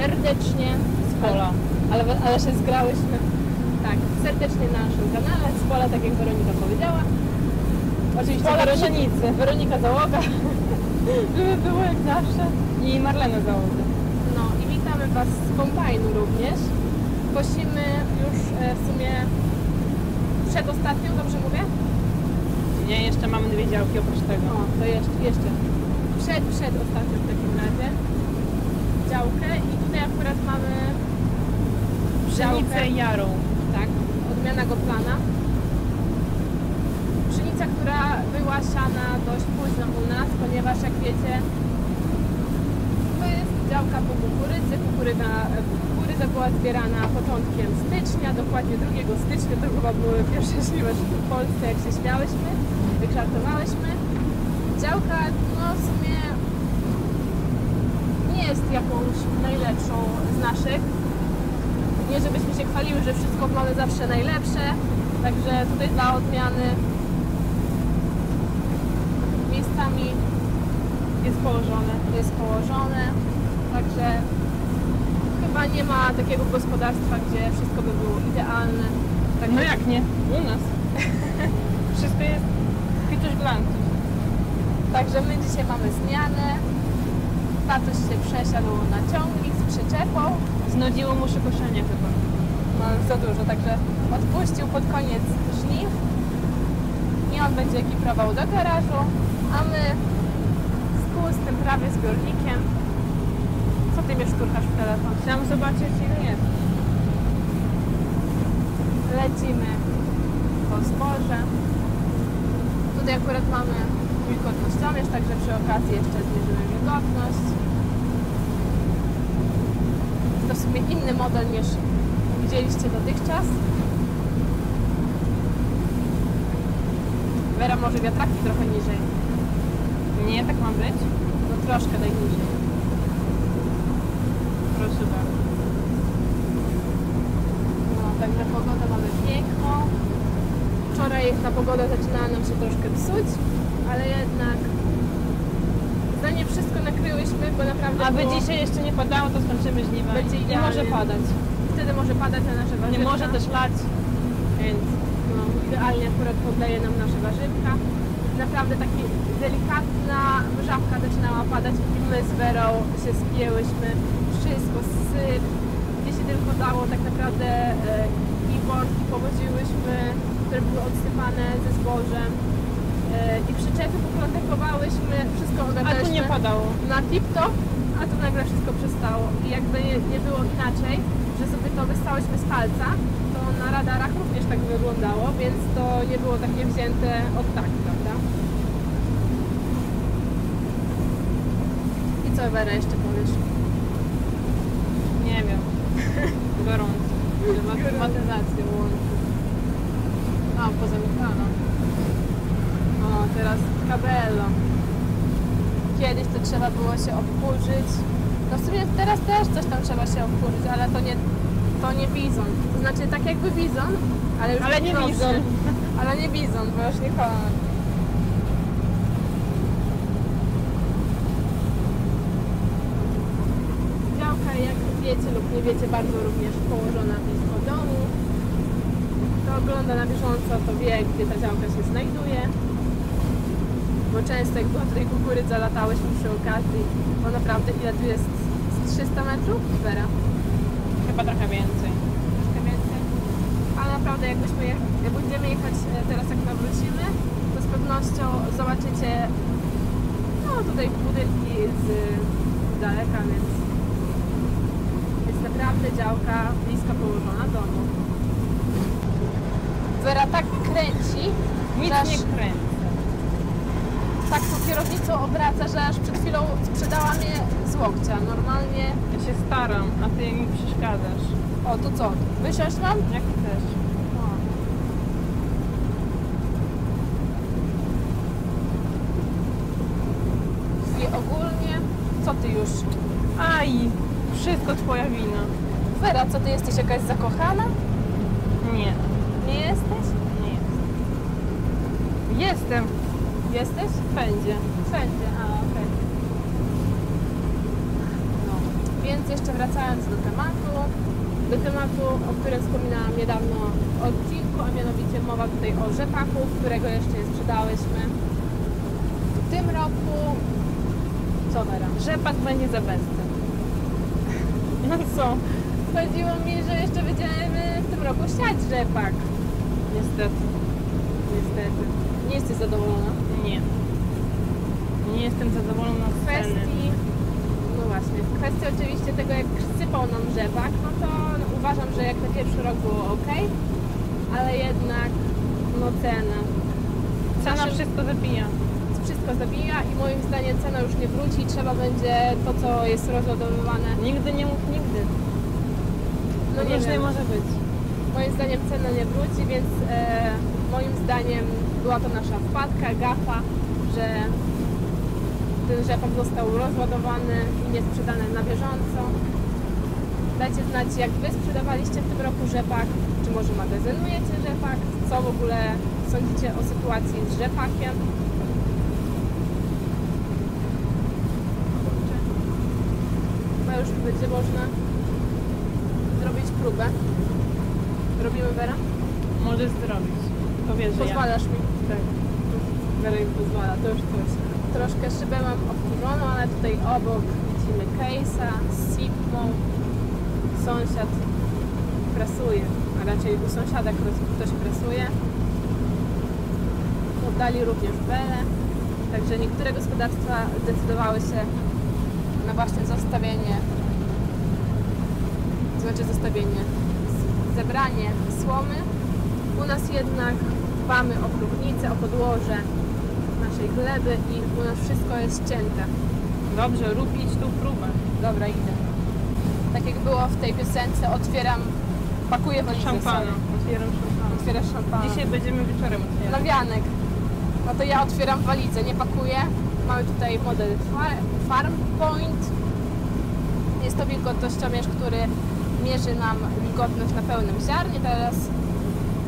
serdecznie Z pola. ale, ale się zgrałyśmy. Tak, serdecznie na naszym kanale z pola, tak jak Weronika powiedziała. Oczywiście pola Weronika, pszenicy. Weronika załoga, żeby było jak zawsze. I Marlena załoga. No i witamy Was z kombajnu również. Kosimy już e, w sumie przedostatnią, dobrze mówię? Nie, jeszcze mamy dwie działki oprócz tego. O, to jeszcze, jeszcze. Przed, przed ostatnią w takim razie działkę i tutaj akurat mamy Pszenicę jarą. Tak, odmiana Goplana. Pszenica, która była siana dość późno u nas, ponieważ jak wiecie, to jest działka po kukurydzy. Kukurydza, kukurydza była zbierana początkiem stycznia, dokładnie 2 stycznia. To chyba były pierwsze żniwa w Polsce, jak się śmiałyśmy, wykszartowałyśmy. Działka, no w sumie jest jakąś najlepszą z naszych, nie żebyśmy się chwaliły, że wszystko mamy zawsze najlepsze, także tutaj dla odmiany miejscami Jest położone. jest położone, także chyba nie ma takiego gospodarstwa, gdzie wszystko by było idealne. Także, No jak nie? U nas. Wszystko jest pituś blanki. także my dzisiaj mamy zmianę. Tatuś się przesiadł na ciągnik z przyczepą. Znudziło mu się koszenie chyba. No już za dużo, także odpuścił pod koniec żniw i on będzie ekiprował do garażu, a my z pustym prawie zbiornikiem. Co ty mnie szturchasz w telefon? Chciałam zobaczyć ile jest. Lecimy po zboże. Tutaj akurat mamy wilgotnościomierz, także przy okazji jeszcze zmierzymy wilgotność. To w sumie inny model niż widzieliście dotychczas. Wera może wiatraki trochę niżej. Nie, tak ma być? No troszkę najniżej. Proszę bardzo. No, także pogodę mamy piękną. Wczoraj ta pogoda zaczynała nam się troszkę psuć, ale jednak za nie wszystko bo naprawdę Aby było... dzisiaj jeszcze nie padało, to skończymy żniwa. Będzie nie idealnie. może padać. Wtedy może padać na nasze warzywka. Nie może też lać. Więc No, idealnie akurat podleje nam nasze warzywka. Naprawdę taki delikatna wrzawka zaczynała padać i my z Werą się spięłyśmy. Wszystko, syp, gdzie się tylko dało tak naprawdę e, i worki powoziłyśmy, które były odsypane ze zbożem. E, I przyczepy pokontakowałyśmy, wszystko a tu nie padało. na tip-top, a tu nagle wszystko przestało. I jakby nie, nie było inaczej, że sobie to wystałyśmy z palca, to na radarach również tak wyglądało, więc to nie było takie wzięte od tak, prawda? I co Wera jeszcze powiesz? Nie wiem. Gorąco. Klimatyzację łączy. A, pozamykano. Teraz kabello. Kiedyś to trzeba było się obkurzyć. No w sumie teraz też coś tam trzeba się obkurzyć, ale to nie, to nie bizon. To znaczy tak jakby bizon, ale już Ale nie prostszy. bizon. Ale nie bizon, bo już nie kolor. Działka, jak wiecie lub nie wiecie, bardzo również położona blisko domu. Kto ogląda na bieżąco, to wie, gdzie ta działka się znajduje. Bo często jak była tutaj kukurydza, latałyśmy przy okazji, bo naprawdę ile tu jest? Z 300 metrów? Wera. Chyba trochę więcej. troszkę więcej. Ale naprawdę jakbyśmy jak będziemy jechać e, teraz jak nawrócimy, to z pewnością zobaczycie no tutaj budynki z daleka, więc jest naprawdę działka blisko położona domu. Wera tak kręci, Nic nie kręcę. Tak tą kierownicą obraca, że aż przed chwilą sprzedała mnie z łokcia. Normalnie, Ja się staram, a ty mi przeszkadzasz. o to co, wysiąść mam? Jak chcesz. I ogólnie, co ty już? Aj, wszystko twoja wina. Wera, co ty jesteś jakaś zakochana? Nie, Nie jesteś? nie jest. Jestem. Jesteś? Będzie. Wszędzie, a okej. No. Więc jeszcze wracając do tematu, do tematu, o którym wspominałam niedawno w odcinku, a mianowicie mowa tutaj o rzepaku, którego jeszcze nie sprzedałyśmy. W tym roku, co Wera? Rzepak będzie za bezcen. No co? Chodziło mi, że jeszcze będziemy w tym roku siać rzepak. Niestety. Niestety. Nie jesteś zadowolona? Nie. Nie jestem zadowolona z kwestii, no właśnie, w kwestii oczywiście tego, jak sypał nam rzepak, no to no, uważam, że jak na pierwszy rok było ok, ale jednak, no cena. Cena Naszym- wszystko zabija. Wszystko zabija i moim zdaniem cena już nie wróci trzeba będzie to, co jest rozładowywane. Nigdy nie mów nigdy. No No nie wiem. może być. Zdaniem cena nie wróci, więc e, moim zdaniem była to nasza wpadka, gafa, że ten rzepak został rozładowany i nie sprzedany na bieżąco. Dajcie znać, jak Wy sprzedawaliście w tym roku rzepak, czy może magazynujecie rzepak, co w ogóle sądzicie o sytuacji z rzepakiem. Chyba już będzie można zrobić próbę. Robimy Wera? Możesz zrobić. Powiesz, że. Pozwalasz mi? Tak. Wera mi pozwala, to już coś. Troszkę szybę mam obkurzoną, ale tutaj obok widzimy Case'a z Sipmą. Sąsiad prasuje, a raczej u sąsiada ktoś, prasuje. Oddali również Belę. Także niektóre gospodarstwa zdecydowały się na właśnie zostawienie, znaczy zostawienie, zebranie słomy. U nas jednak dbamy o próchnicę, o podłoże naszej gleby i u nas wszystko jest cięte. Dobrze, rób idź tu próbę. Dobra, idę. Tak jak było w tej piosence, otwieram, pakuję walizę Szampana. Otwieram szampana. Otwierasz szampana. Dzisiaj będziemy wieczorem otwierać. Nawianek. No to ja otwieram walizę, nie pakuję. Mamy tutaj model Fa- Farm Point. Jest to wilgotnościomierz, który mierzy nam wilgotność na pełnym ziarnie. Teraz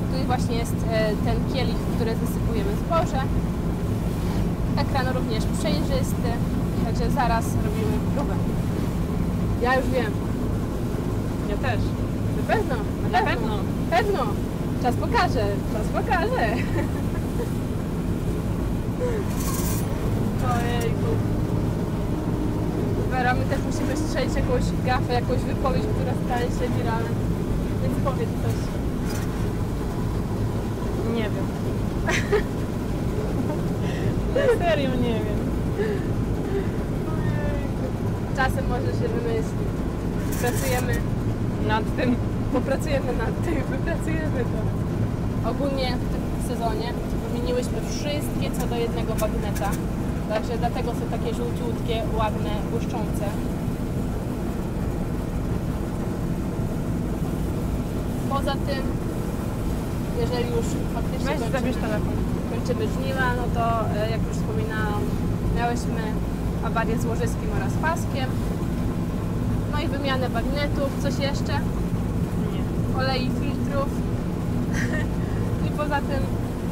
tutaj właśnie jest e, ten kielich, w który zasypujemy zboże. Ekran również przejrzysty, także zaraz robimy próbę. Ja już wiem. Ja też. Na pewno, Na pewno. Pewno. Czas pokaże, czas pokaże. Wera, my też musimy strzelić jakąś gafę, jakąś wypowiedź, która stanie się wiralem. Więc powiedz coś. Nie wiem. Serio nie wiem. Czasem może się wymyśli. Pracujemy, Nad tym. popracujemy nad tym, wypracujemy to. Ogólnie w tym sezonie wymieniłyśmy wszystkie co do jednego bagneta. Także dlatego są takie żółciutkie, ładne, błyszczące. Poza tym, jeżeli już faktycznie Weź kończymy, kończymy żniwa, no to e, jak już wspominałam, miałyśmy awarię z łożyskiem oraz paskiem. No i wymianę bagnetów, coś jeszcze? Nie. olei filtrów i poza tym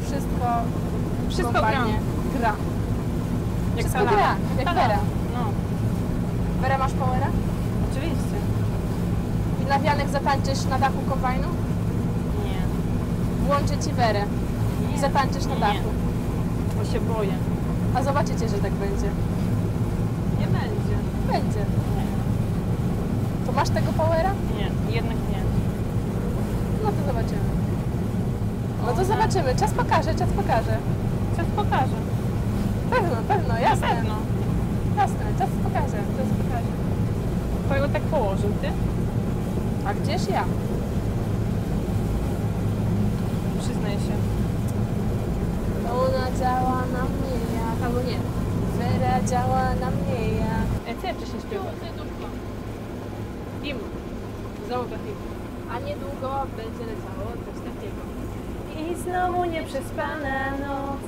wszystko Wszystko kompletnie gra. Jak Wszystko salada. gra, jak Salada. Vera. No, Wera, masz powera? oczywiście. I na wianek zatańczysz na dachu kombajnu? Nie. Włączę Ci Werę i Nie. zatańczysz na Nie. dachu. Bo się boję. A zobaczycie, że tak będzie. Nie będzie. Będzie. To masz tego powera? Nie, jednak nie. No to zobaczymy. No to zobaczymy. Czas pokaże, czas pokaże. Czas pokaże. Pewno, pewno, Na jasne. pewno. Jasne, czas pokaże, czas pokaże. Kto go tak położył, ty? A gdzież ja? Przyznaj się. Ona działa na mnie jak, albo nie. Wera działa na mnie jak. Ej, co ja wcześniej śpiewam? Znowu to him. A niedługo będzie leciało coś takiego. I znowu nieprzespana noc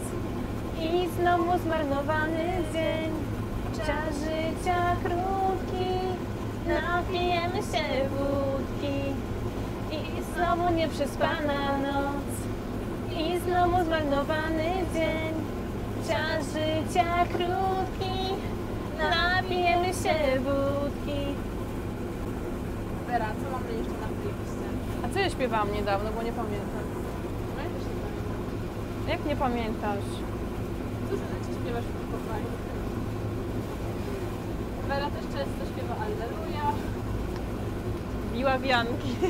I znowu zmarnowany dzień Czas życia krótki Napijemy się wódki I znowu nieprzespana noc I znowu zmarnowany dzień Czas życia krótki Napijemy się wódki Wera, co mamy jeszcze na? A co ja śpiewałam niedawno, bo nie pamiętam. No ja też nie pamiętam. Jak nie pamiętasz? Rzeczy śpiewasz w pokoju. Wera też często śpiewa Alleluja. Biła wianki.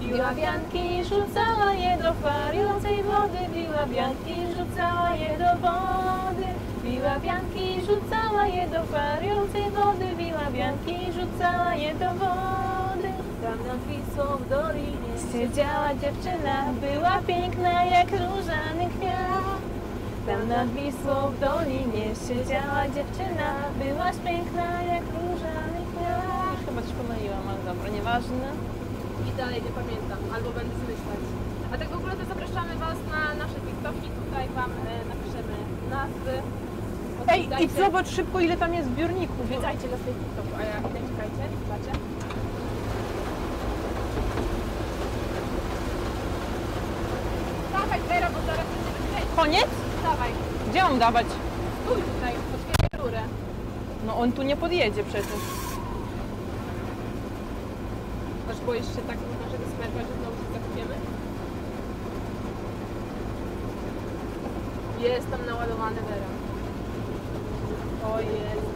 Biła wianki, rzucała je do farującej wody. Biła wianki, rzucała je do wody. Biła wianki, rzucała je do farującej wody. Biła wianki, rzucała je do wody. Tam nad Wisłą w dolinie siedziała dziewczyna. Była piękna jak różany kwiat. Tam nad Wisłą w dolinie siedziała dziewczyna. Byłaś piękna jak różany kwiat. Już chyba coś pomyliłam, ale dobra, nieważne. I dalej nie pamiętam, albo będę zmyślać. A tak w ogóle to zapraszamy Was na nasze TikToki. Tutaj Wam e, napiszemy nazwy. Ej, i zobacz szybko, ile tam jest zbiorników. Odwiedzajcie nas na TikToku, a ja idę, czekajcie, lecieć. Koniec? Dawaj, Gdzie mam dawać? stój tutaj, otwieraj rurę. No on tu nie podjedzie przecież. Aż boisz się tak naszego smerfa, że znowu się zakupiemy? Jest tam naładowany Wera. O jest.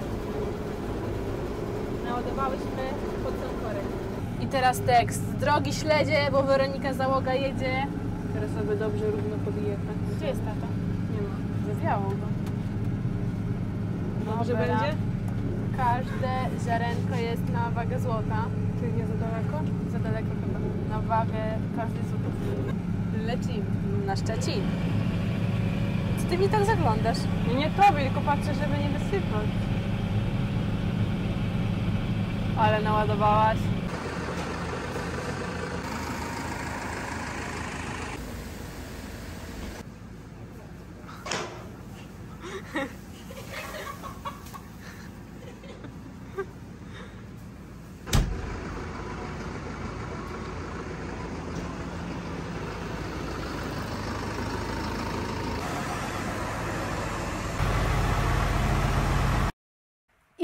Naładowałyśmy pod sam korek. I teraz tekst. Drogi śledzie, bo Weronika załoga jedzie. Teraz sobie dobrze równo podjechać. Gdzie jest tata? Zawiało go. Dobrze Dobra. będzie? Każde ziarenko jest na wagę złota. Czy nie za daleko? Za daleko chyba. Na wagę każdej złotówki. Lecimy na Szczecin. Co ty mi tak zaglądasz? Nie, nie tobie, tylko patrzę, żeby nie wysypać. Ale naładowałaś.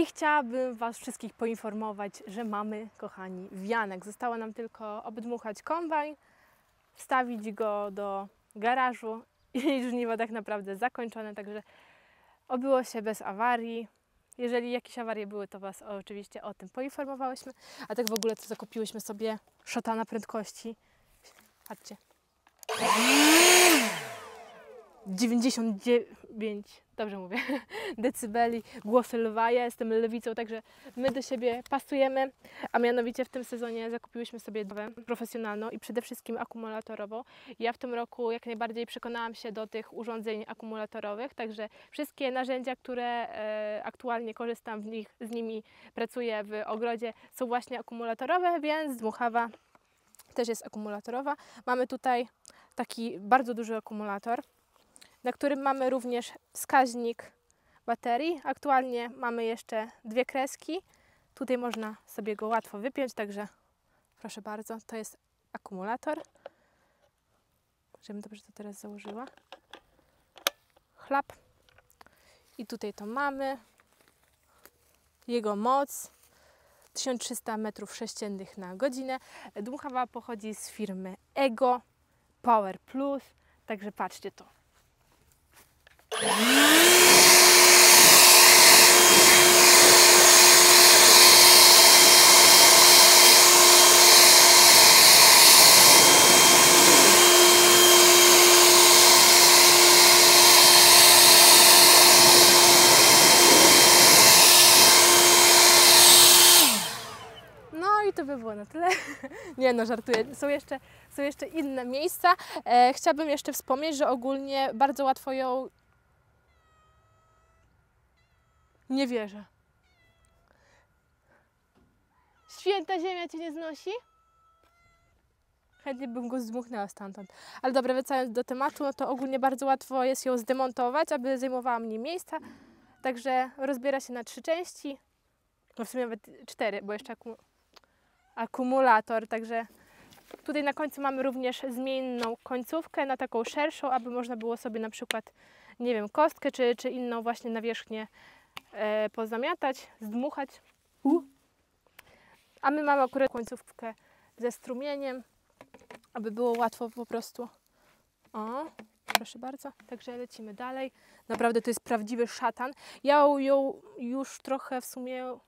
Chciałabym Was wszystkich poinformować, że mamy, kochani, wianek. Zostało nam tylko obdmuchać kombajn, wstawić go do garażu i żniwo tak naprawdę zakończone, także obyło się bez awarii. Jeżeli jakieś awarie były, to Was oczywiście o tym poinformowałyśmy. A tak w ogóle to zakupiłyśmy sobie szotana prędkości. Patrzcie. 99, dobrze mówię, decybeli, głosy lwa. Ja jestem lewicą, także my do siebie pasujemy, a mianowicie w tym sezonie zakupiłyśmy sobie dawę profesjonalną i przede wszystkim akumulatorową. Ja w tym roku jak najbardziej przekonałam się do tych urządzeń akumulatorowych, także wszystkie narzędzia, które e, aktualnie korzystam w nich, z nimi pracuję w ogrodzie, są właśnie akumulatorowe, więc dmuchawa też jest akumulatorowa. Mamy tutaj taki bardzo duży akumulator na którym mamy również wskaźnik baterii. Aktualnie mamy jeszcze dwie kreski. Tutaj można sobie go łatwo wypiąć, także proszę bardzo, to jest akumulator. Żebym dobrze to teraz założyła. Chlap. I tutaj to mamy. Jego moc 1300 m3 na godzinę. Dmuchawa pochodzi z firmy Ego Power Plus. Także patrzcie to. No to by było na tyle. Nie no, żartuję. Są jeszcze, są jeszcze inne miejsca. E, chciałabym jeszcze wspomnieć, że ogólnie bardzo łatwo ją... Nie wierzę. Święta ziemia cię nie znosi? Chętnie bym go zdmuchnęła stamtąd. Ale dobra, wracając do tematu, no to ogólnie bardzo łatwo jest ją zdemontować, aby zajmowała mniej miejsca. Także rozbiera się na trzy części. No w sumie nawet cztery, bo jeszcze akum akumulator, także tutaj na końcu mamy również zmienną końcówkę na taką szerszą, aby można było sobie na przykład, nie wiem, kostkę czy, czy inną właśnie nawierzchnię e, pozamiatać, zdmuchać. U. A my mamy akurat końcówkę ze strumieniem, aby było łatwo po prostu. O, proszę bardzo. Także lecimy dalej. Naprawdę to jest prawdziwy szatan. Ja ją już trochę w sumie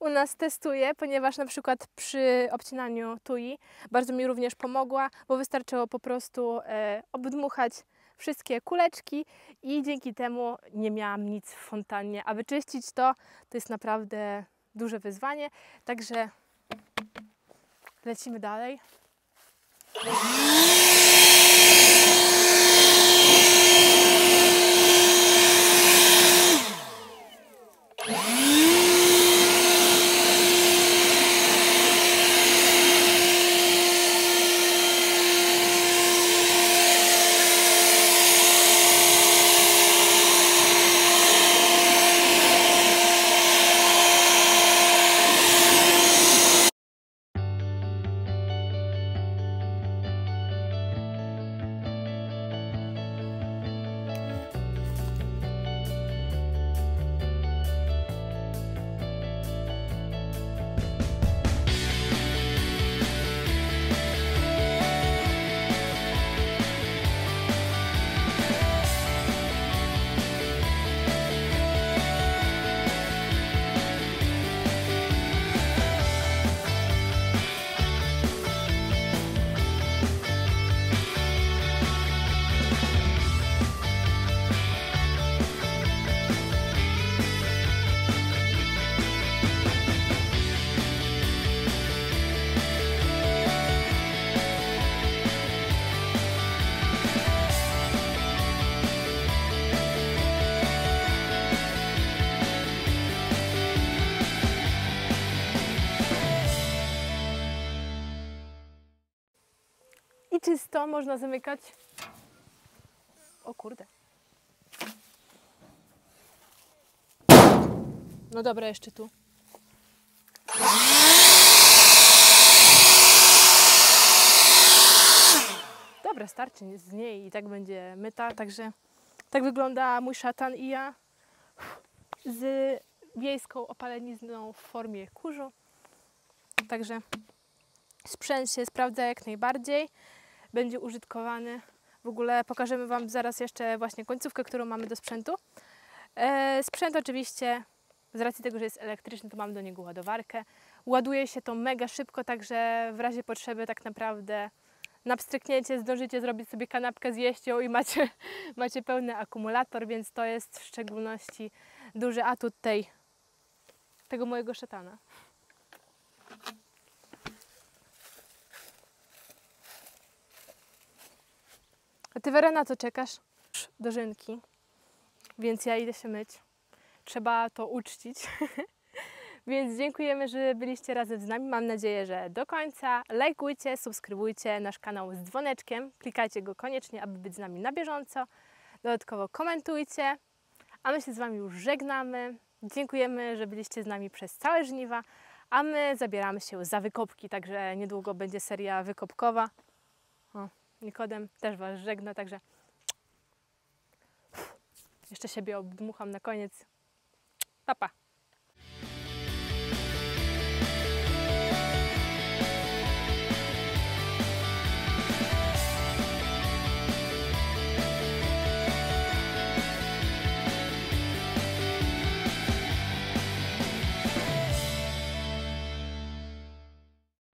u nas testuję, ponieważ na przykład przy obcinaniu tui bardzo mi również pomogła, bo wystarczyło po prostu e, obdmuchać wszystkie kuleczki i dzięki temu nie miałam nic w fontannie. A wyczyścić to, to jest naprawdę duże wyzwanie. Także lecimy dalej. Czysto można zamykać. O kurde. No dobra, jeszcze tu. Dobra, starczy z niej i tak będzie myta, także tak wygląda mój szatan i ja z wiejską opalenizną w formie kurzu. Także sprzęt się sprawdza jak najbardziej. Będzie użytkowany. W ogóle pokażemy Wam zaraz jeszcze właśnie końcówkę, którą mamy do sprzętu. E, sprzęt oczywiście, z racji tego, że jest elektryczny, to mam do niego ładowarkę. Ładuje się to mega szybko, także w razie potrzeby tak naprawdę na pstryknięcie zdążycie zrobić sobie kanapkę, zjeść ją i macie, macie pełny akumulator, więc to jest w szczególności duży atut tej, tego mojego szatana. A ty Wera co czekasz? Dożynki. Więc ja idę się myć. Trzeba to uczcić. Więc dziękujemy, że byliście razem z nami. Mam nadzieję, że do końca. Lajkujcie, subskrybujcie nasz kanał z dzwoneczkiem. Klikajcie go koniecznie, aby być z nami na bieżąco. Dodatkowo komentujcie. A my się z Wami już żegnamy. Dziękujemy, że byliście z nami przez całe żniwa. A my zabieramy się za wykopki, także niedługo będzie seria wykopkowa. O, Nikodem też Was żegna, także jeszcze siebie obdmucham na koniec. Pa, pa.